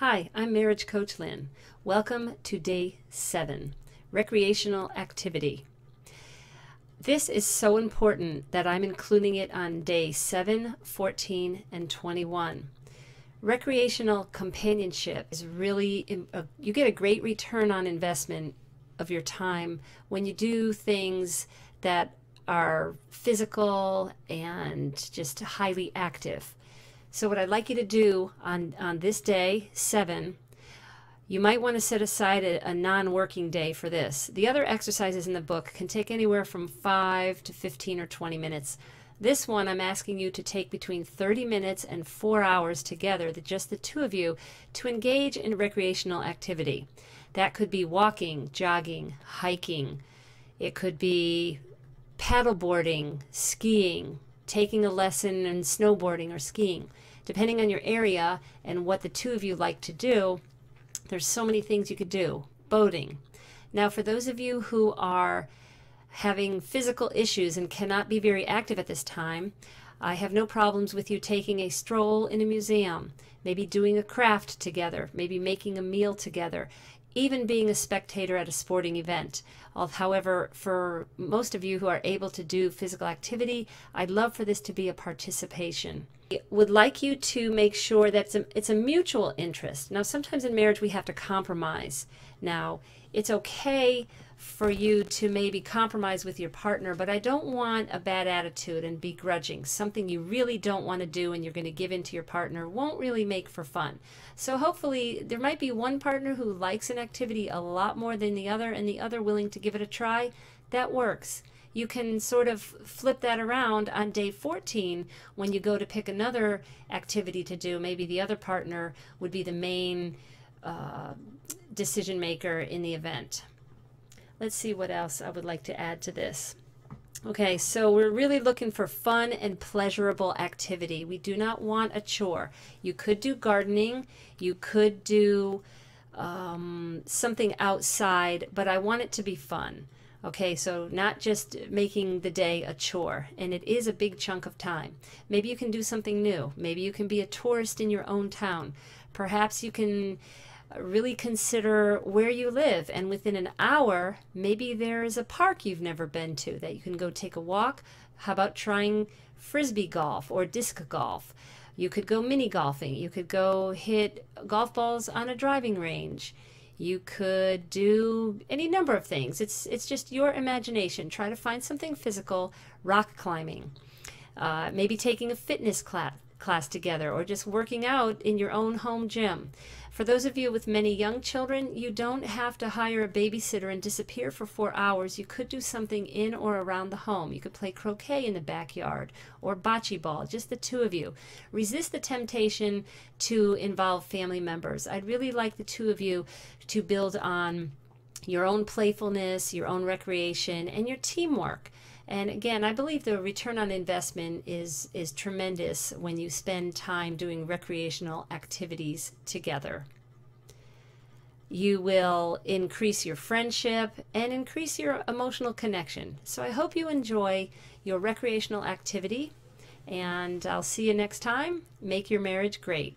Hi, I'm Marriage Coach Lynn. Welcome to day seven recreational activity. This is so important that I'm including it on day 7, 14, and 21. Recreational companionship is really, you get a great return on investment of your time when you do things that are physical and just highly active. So what I'd like you to do on, on this day, 7, you might want to set aside a, a non-working day for this. The other exercises in the book can take anywhere from 5 to 15 or 20 minutes. This one I'm asking you to take between 30 minutes and 4 hours together, the, just the two of you, to engage in recreational activity. That could be walking, jogging, hiking. It could be paddleboarding, skiing, taking a lesson in snowboarding or skiing. Depending on your area and what the two of you like to do, there's so many things you could do. Boating. Now, for those of you who are having physical issues and cannot be very active at this time, I have no problems with you taking a stroll in a museum, maybe doing a craft together, maybe making a meal together even being a spectator at a sporting event. However, for most of you who are able to do physical activity, I'd love for this to be a participation. I would like you to make sure that it's a, it's a mutual interest. Now, sometimes in marriage we have to compromise. Now, it's okay for you to maybe compromise with your partner, but I don't want a bad attitude and begrudging. Something you really don't want to do and you're going to give in to your partner won't really make for fun. So hopefully there might be one partner who likes an activity a lot more than the other and the other willing to give it a try. That works. You can sort of flip that around on day 14 when you go to pick another activity to do. Maybe the other partner would be the main uh, decision maker in the event. Let's see what else I would like to add to this. Okay, so we're really looking for fun and pleasurable activity. We do not want a chore. You could do gardening, you could do um, something outside, but I want it to be fun. Okay, so not just making the day a chore, and it is a big chunk of time. Maybe you can do something new. Maybe you can be a tourist in your own town. Perhaps you can really consider where you live. And within an hour, maybe there's a park you've never been to that you can go take a walk. How about trying frisbee golf or disc golf? You could go mini golfing. You could go hit golf balls on a driving range. You could do any number of things. It's it's just your imagination. Try to find something physical. Rock climbing, uh, maybe taking a fitness class class together or just working out in your own home gym. For those of you with many young children, you don't have to hire a babysitter and disappear for four hours. You could do something in or around the home. You could play croquet in the backyard or bocce ball, just the two of you. Resist the temptation to involve family members. I'd really like the two of you to build on your own playfulness, your own recreation, and your teamwork. And again, I believe the return on investment is, is tremendous when you spend time doing recreational activities together. You will increase your friendship and increase your emotional connection. So I hope you enjoy your recreational activity, and I'll see you next time. Make your marriage great.